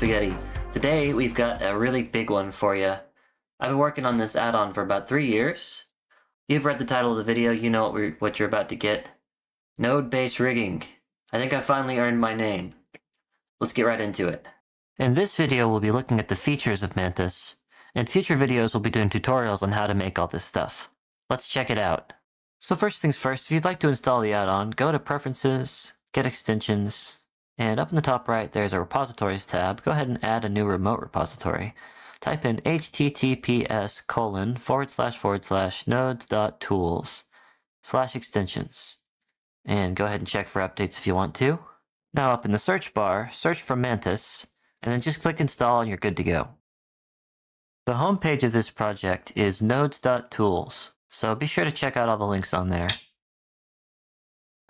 Spaghetti. Today we've got a really big one for you. I've been working on this add-on for about three years. You've read the title of the video, you know what, what you're about to get. Node-based rigging. I think I finally earned my name. Let's get right into it. In this video we'll be looking at the features of Mantis. In future videos we'll be doing tutorials on how to make all this stuff. Let's check it out. So first things first, if you'd like to install the add-on, go to Preferences, Get Extensions, and up in the top right, there's a repositories tab. Go ahead and add a new remote repository. Type in https colon forward slash forward slash nodes.tools slash extensions. And go ahead and check for updates if you want to. Now up in the search bar, search for Mantis, and then just click install and you're good to go. The homepage of this project is nodes.tools, so be sure to check out all the links on there.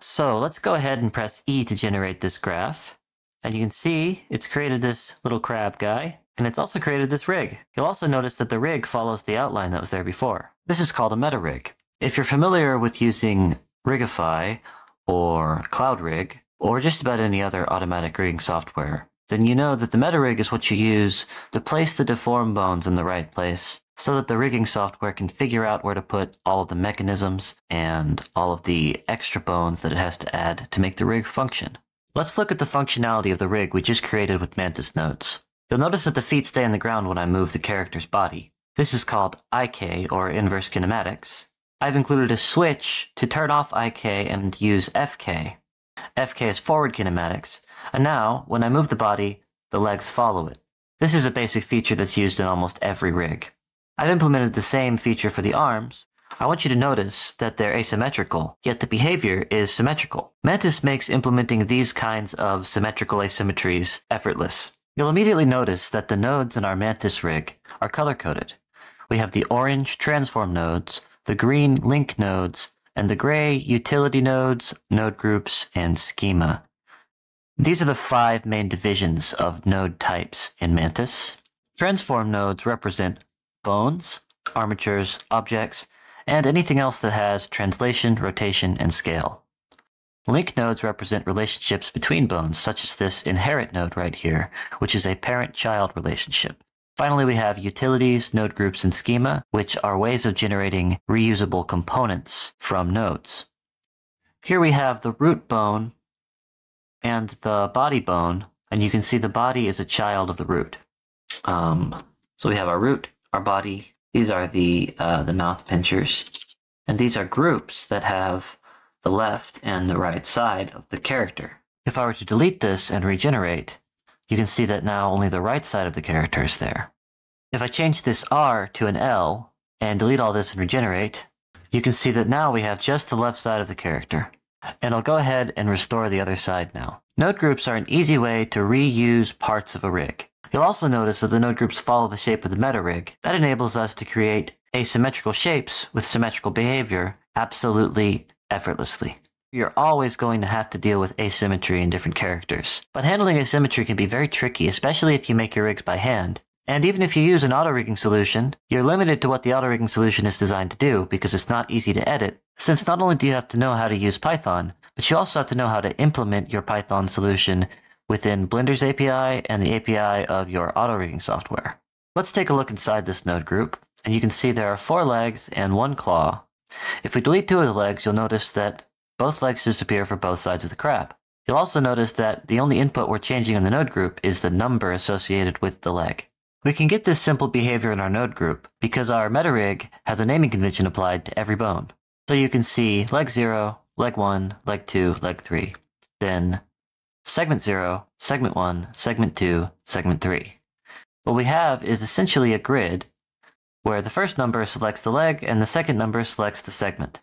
So let's go ahead and press E to generate this graph. And you can see it's created this little crab guy, and it's also created this rig. You'll also notice that the rig follows the outline that was there before. This is called a meta rig. If you're familiar with using Rigify or CloudRig, or just about any other automatic rigging software, then you know that the meta rig is what you use to place the deform bones in the right place so that the rigging software can figure out where to put all of the mechanisms and all of the extra bones that it has to add to make the rig function. Let's look at the functionality of the rig we just created with Mantis nodes. You'll notice that the feet stay on the ground when I move the character's body. This is called IK, or inverse kinematics. I've included a switch to turn off IK and use FK. FK is forward kinematics, and now, when I move the body, the legs follow it. This is a basic feature that's used in almost every rig. I've implemented the same feature for the arms. I want you to notice that they're asymmetrical, yet the behavior is symmetrical. Mantis makes implementing these kinds of symmetrical asymmetries effortless. You'll immediately notice that the nodes in our Mantis rig are color-coded. We have the orange transform nodes, the green link nodes, and the gray utility nodes, node groups, and schema. These are the five main divisions of node types in Mantis. Transform nodes represent bones, armatures, objects, and anything else that has translation, rotation, and scale. Link nodes represent relationships between bones, such as this inherit node right here, which is a parent-child relationship. Finally, we have utilities, node groups, and schema, which are ways of generating reusable components from nodes. Here we have the root bone and the body bone, and you can see the body is a child of the root. Um, so we have our root, our body. These are the uh, the mouth pinchers, and these are groups that have the left and the right side of the character. If I were to delete this and regenerate, you can see that now only the right side of the character is there. If I change this R to an L and delete all this and regenerate, you can see that now we have just the left side of the character. And I'll go ahead and restore the other side now. Node groups are an easy way to reuse parts of a rig. You'll also notice that the node groups follow the shape of the meta rig. That enables us to create asymmetrical shapes with symmetrical behavior absolutely effortlessly. You're always going to have to deal with asymmetry in different characters. But handling asymmetry can be very tricky, especially if you make your rigs by hand. And even if you use an auto-rigging solution, you're limited to what the auto-rigging solution is designed to do because it's not easy to edit, since not only do you have to know how to use Python, but you also have to know how to implement your Python solution within Blender's API and the API of your auto rigging software. Let's take a look inside this node group, and you can see there are four legs and one claw. If we delete two of the legs, you'll notice that both legs disappear for both sides of the crab. You'll also notice that the only input we're changing in the node group is the number associated with the leg. We can get this simple behavior in our node group because our meta rig has a naming convention applied to every bone. So you can see leg 0, leg 1, leg 2, leg 3. Then segment 0, segment 1, segment 2, segment 3. What we have is essentially a grid where the first number selects the leg and the second number selects the segment.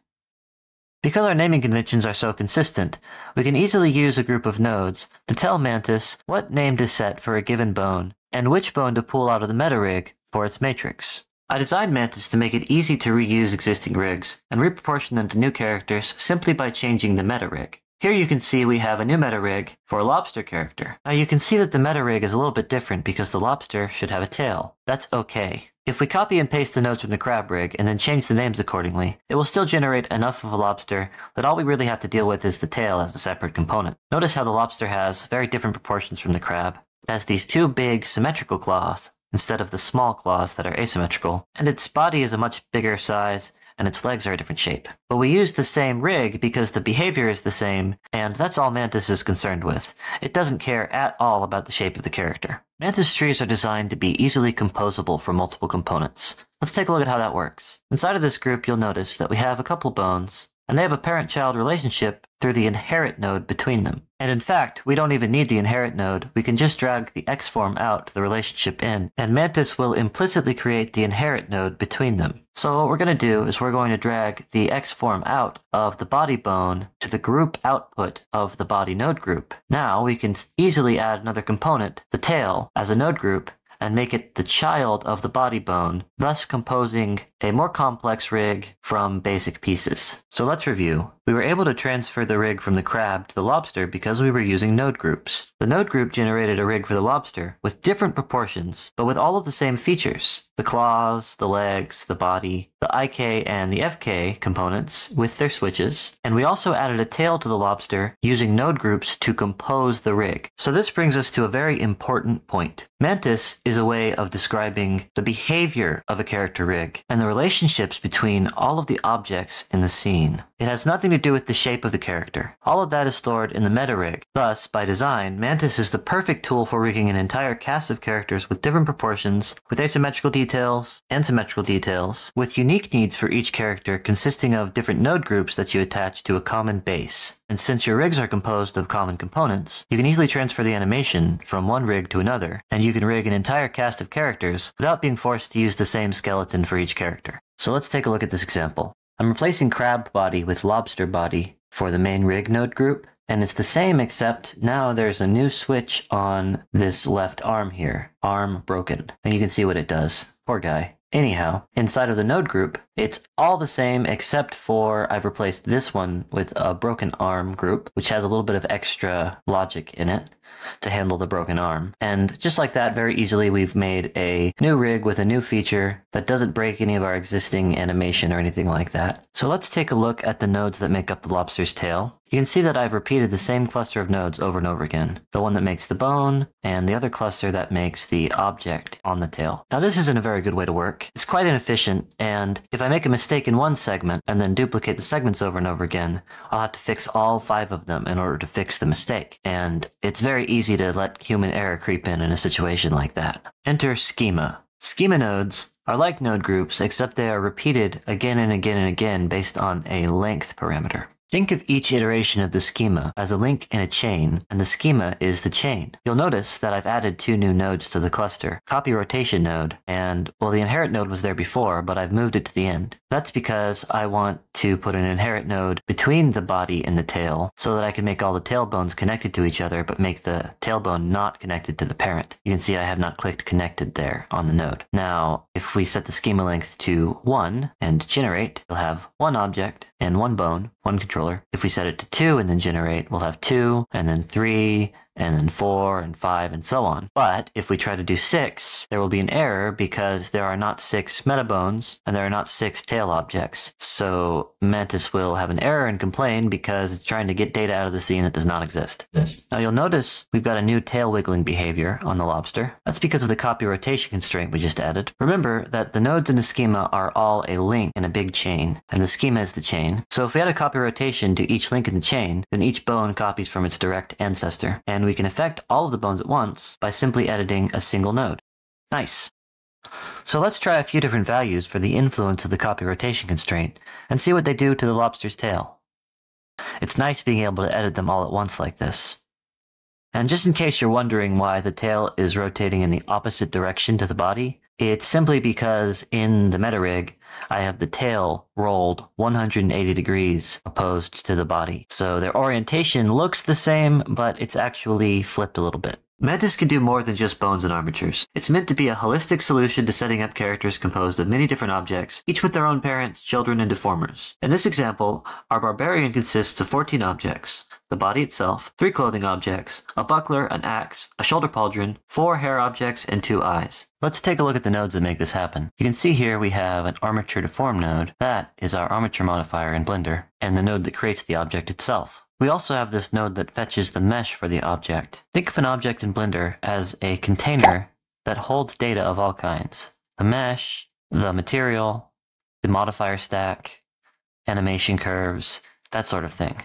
Because our naming conventions are so consistent, we can easily use a group of nodes to tell Mantis what name to set for a given bone and which bone to pull out of the meta rig for its matrix. I designed Mantis to make it easy to reuse existing rigs and reproportion them to new characters simply by changing the meta rig. Here you can see we have a new meta rig for a lobster character. Now you can see that the meta rig is a little bit different because the lobster should have a tail. That's okay. If we copy and paste the nodes from the crab rig and then change the names accordingly, it will still generate enough of a lobster that all we really have to deal with is the tail as a separate component. Notice how the lobster has very different proportions from the crab. It has these two big symmetrical claws instead of the small claws that are asymmetrical, and its body is a much bigger size and its legs are a different shape. But we use the same rig because the behavior is the same, and that's all Mantis is concerned with. It doesn't care at all about the shape of the character. Mantis trees are designed to be easily composable from multiple components. Let's take a look at how that works. Inside of this group, you'll notice that we have a couple bones, and they have a parent-child relationship through the inherit node between them. And in fact, we don't even need the inherit node, we can just drag the X form out to the relationship in, and Mantis will implicitly create the inherit node between them. So what we're going to do is we're going to drag the X form out of the body bone to the group output of the body node group. Now we can easily add another component, the tail, as a node group, and make it the child of the body bone, thus composing a more complex rig from basic pieces. So let's review. We were able to transfer the rig from the crab to the lobster because we were using node groups. The node group generated a rig for the lobster with different proportions, but with all of the same features. The claws, the legs, the body, the IK and the FK components with their switches, and we also added a tail to the lobster using node groups to compose the rig. So this brings us to a very important point. Mantis is a way of describing the behavior of a character rig and the relationships between all of the objects in the scene. It has nothing to do with the shape of the character. All of that is stored in the meta rig. Thus, by design, Mantis is the perfect tool for rigging an entire cast of characters with different proportions, with asymmetrical details and symmetrical details, with unique needs for each character consisting of different node groups that you attach to a common base. And since your rigs are composed of common components, you can easily transfer the animation from one rig to another, and you can rig an entire cast of characters without being forced to use the same skeleton for each character. So let's take a look at this example. I'm replacing crab body with lobster body for the main rig node group. And it's the same except now there's a new switch on this left arm here. Arm broken. And you can see what it does. Poor guy. Anyhow, inside of the node group, it's all the same except for I've replaced this one with a broken arm group, which has a little bit of extra logic in it to handle the broken arm. And just like that, very easily we've made a new rig with a new feature that doesn't break any of our existing animation or anything like that. So let's take a look at the nodes that make up the lobster's tail. You can see that I've repeated the same cluster of nodes over and over again. The one that makes the bone, and the other cluster that makes the object on the tail. Now this isn't a very good way to work. It's quite inefficient, and if I make a mistake in one segment and then duplicate the segments over and over again, I'll have to fix all five of them in order to fix the mistake. And it's very easy to let human error creep in in a situation like that. Enter schema. Schema nodes are like node groups, except they are repeated again and again and again based on a length parameter. Think of each iteration of the schema as a link in a chain, and the schema is the chain. You'll notice that I've added two new nodes to the cluster, copy rotation node, and well the inherit node was there before, but I've moved it to the end. That's because I want to put an inherit node between the body and the tail, so that I can make all the tail bones connected to each other, but make the tailbone not connected to the parent. You can see I have not clicked connected there on the node. Now, if we set the schema length to 1 and generate, you'll have one object and one bone, one controller. If we set it to 2 and then generate, we'll have 2 and then 3 and then 4 and 5 and so on. But if we try to do 6, there will be an error because there are not 6 metabones and there are not 6 tail objects. So Mantis will have an error and complain because it's trying to get data out of the scene that does not exist. Yes. Now you'll notice we've got a new tail wiggling behavior on the lobster. That's because of the copy rotation constraint we just added. Remember that the nodes in the schema are all a link in a big chain, and the schema is the chain. So if we add a copy rotation to each link in the chain, then each bone copies from its direct ancestor, and we can affect all of the bones at once by simply editing a single node. Nice. So let's try a few different values for the influence of the copy rotation constraint and see what they do to the lobster's tail. It's nice being able to edit them all at once like this. And just in case you're wondering why the tail is rotating in the opposite direction to the body, it's simply because in the meta rig, I have the tail rolled 180 degrees opposed to the body. So their orientation looks the same, but it's actually flipped a little bit. Mantis can do more than just bones and armatures. It's meant to be a holistic solution to setting up characters composed of many different objects, each with their own parents, children, and deformers. In this example, our barbarian consists of 14 objects, the body itself, three clothing objects, a buckler, an axe, a shoulder pauldron, four hair objects, and two eyes. Let's take a look at the nodes that make this happen. You can see here we have an armature deform node. That is our armature modifier in Blender, and the node that creates the object itself. We also have this node that fetches the mesh for the object. Think of an object in Blender as a container that holds data of all kinds. The mesh, the material, the modifier stack, animation curves, that sort of thing.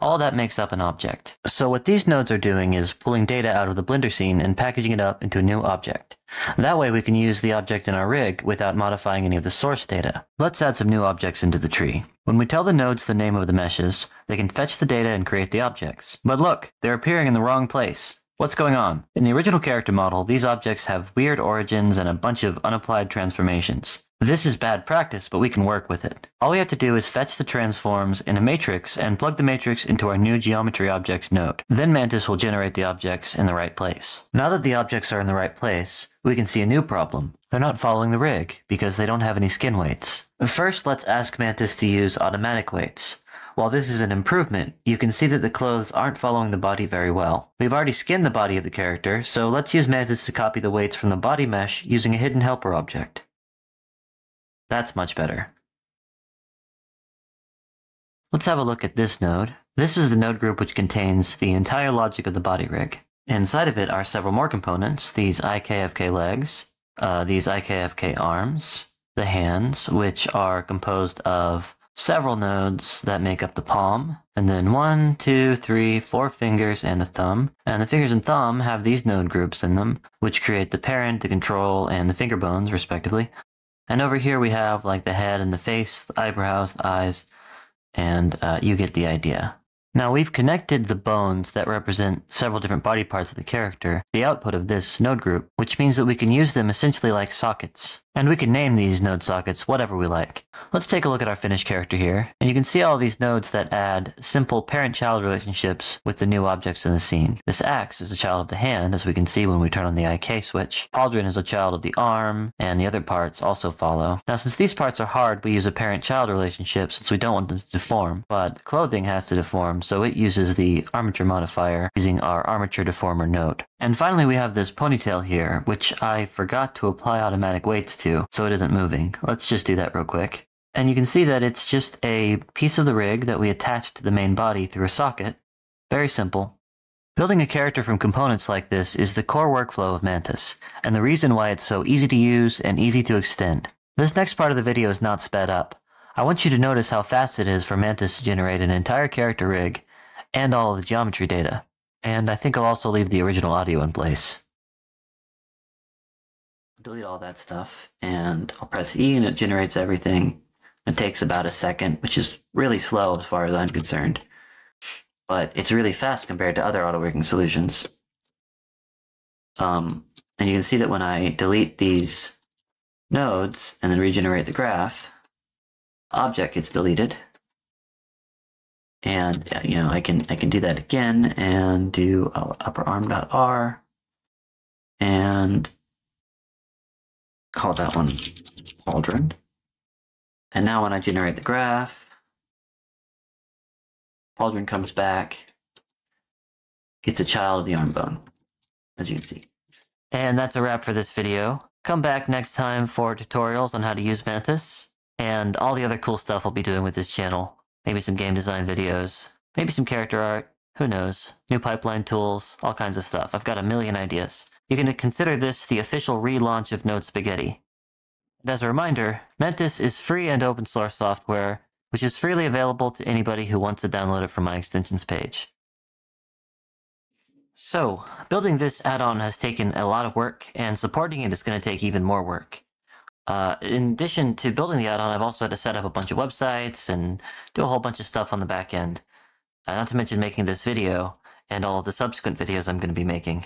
All that makes up an object. So what these nodes are doing is pulling data out of the Blender scene and packaging it up into a new object. That way we can use the object in our rig without modifying any of the source data. Let's add some new objects into the tree. When we tell the nodes the name of the meshes, they can fetch the data and create the objects. But look, they're appearing in the wrong place. What's going on? In the original character model, these objects have weird origins and a bunch of unapplied transformations. This is bad practice, but we can work with it. All we have to do is fetch the transforms in a matrix and plug the matrix into our new geometry object node. Then Mantis will generate the objects in the right place. Now that the objects are in the right place, we can see a new problem. They're not following the rig, because they don't have any skin weights. First, let's ask Mantis to use automatic weights. While this is an improvement, you can see that the clothes aren't following the body very well. We've already skinned the body of the character, so let's use Mantis to copy the weights from the body mesh using a hidden helper object. That's much better. Let's have a look at this node. This is the node group which contains the entire logic of the body rig. Inside of it are several more components, these IKFK legs, uh, these IKFK arms, the hands, which are composed of several nodes that make up the palm, and then one, two, three, four fingers and a thumb. And the fingers and thumb have these node groups in them, which create the parent, the control, and the finger bones, respectively. And over here we have like the head and the face, the eyebrows, the eyes, and uh, you get the idea. Now we've connected the bones that represent several different body parts of the character, the output of this node group, which means that we can use them essentially like sockets. And we can name these node sockets whatever we like. Let's take a look at our finished character here, and you can see all these nodes that add simple parent-child relationships with the new objects in the scene. This axe is a child of the hand, as we can see when we turn on the IK switch. Pauldron is a child of the arm, and the other parts also follow. Now since these parts are hard, we use a parent-child relationship since we don't want them to deform, but clothing has to deform, so it uses the armature modifier using our armature deformer node. And finally we have this ponytail here, which I forgot to apply automatic weights to so it isn't moving. Let's just do that real quick. And you can see that it's just a piece of the rig that we attach to the main body through a socket. Very simple. Building a character from components like this is the core workflow of Mantis, and the reason why it's so easy to use and easy to extend. This next part of the video is not sped up. I want you to notice how fast it is for Mantis to generate an entire character rig and all of the geometry data. And I think I'll also leave the original audio in place delete all that stuff and I'll press E and it generates everything. It takes about a second, which is really slow as far as I'm concerned. But it's really fast compared to other auto-working solutions. Um, and you can see that when I delete these nodes and then regenerate the graph, object gets deleted. And uh, you know I can I can do that again and do uh, upper arm.r and call that one Pauldron. And now when I generate the graph, Pauldron comes back. It's a child of the arm bone, as you can see. And that's a wrap for this video. Come back next time for tutorials on how to use Mantis, and all the other cool stuff I'll be doing with this channel. Maybe some game design videos, maybe some character art, who knows, new pipeline tools, all kinds of stuff. I've got a million ideas. You can consider this the official relaunch of Node Spaghetti. And as a reminder, Mantis is free and open source software, which is freely available to anybody who wants to download it from my extensions page. So, building this add-on has taken a lot of work, and supporting it is going to take even more work. Uh, in addition to building the add-on, I've also had to set up a bunch of websites and do a whole bunch of stuff on the back end. Uh, not to mention making this video and all of the subsequent videos I'm going to be making.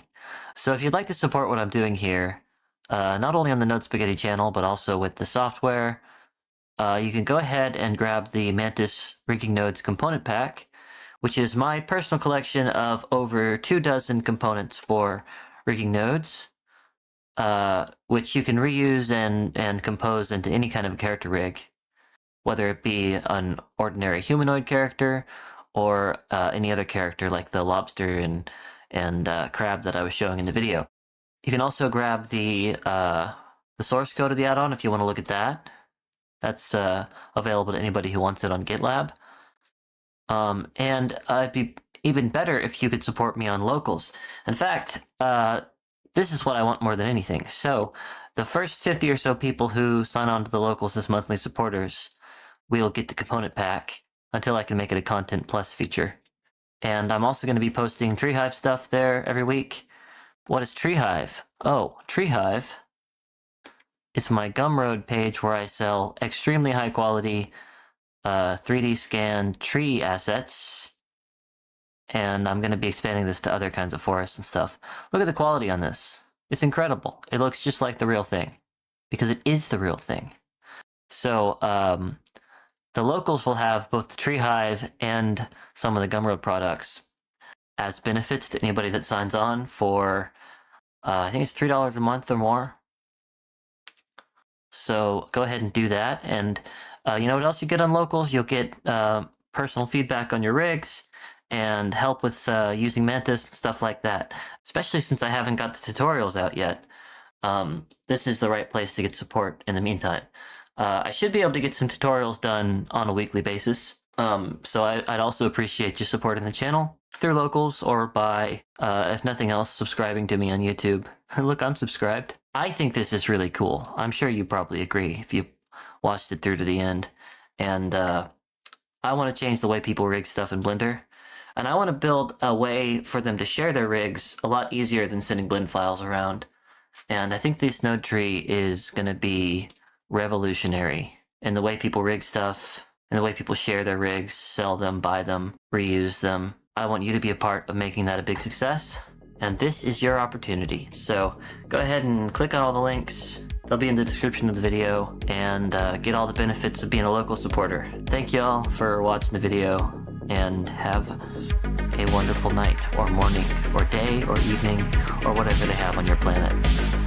So if you'd like to support what I'm doing here, uh, not only on the Node Spaghetti channel, but also with the software, uh, you can go ahead and grab the Mantis Rigging Nodes component pack, which is my personal collection of over two dozen components for rigging nodes, uh, which you can reuse and, and compose into any kind of character rig, whether it be an ordinary humanoid character or uh, any other character like the lobster and and uh, crab that I was showing in the video. You can also grab the uh, the source code of the add-on if you want to look at that. That's uh, available to anybody who wants it on GitLab. Um, and it'd be even better if you could support me on locals. In fact, uh, this is what I want more than anything. So, the first 50 or so people who sign on to the locals as monthly supporters will get the component pack until I can make it a Content Plus feature. And I'm also going to be posting Treehive stuff there every week. What is Treehive? Oh, Treehive is my Gumroad page where I sell extremely high quality uh, 3D scanned tree assets. And I'm going to be expanding this to other kinds of forests and stuff. Look at the quality on this. It's incredible. It looks just like the real thing because it is the real thing. So, um, the locals will have both the Treehive and some of the Gumroad products as benefits to anybody that signs on for, uh, I think it's $3 a month or more. So go ahead and do that. And uh, you know what else you get on locals? You'll get uh, personal feedback on your rigs and help with uh, using Mantis and stuff like that. Especially since I haven't got the tutorials out yet. Um, this is the right place to get support in the meantime. Uh, I should be able to get some tutorials done on a weekly basis. Um, so I, would also appreciate you supporting the channel through locals or by, uh, if nothing else, subscribing to me on YouTube. Look, I'm subscribed. I think this is really cool. I'm sure you probably agree if you watched it through to the end. And uh, I want to change the way people rig stuff in Blender. And I want to build a way for them to share their rigs a lot easier than sending blend files around. And I think this node tree is going to be revolutionary in the way people rig stuff, in the way people share their rigs, sell them, buy them, reuse them. I want you to be a part of making that a big success. And this is your opportunity. So go ahead and click on all the links. They'll be in the description of the video and uh, get all the benefits of being a local supporter. Thank you all for watching the video and have a wonderful night or morning or day or evening or whatever they have on your planet.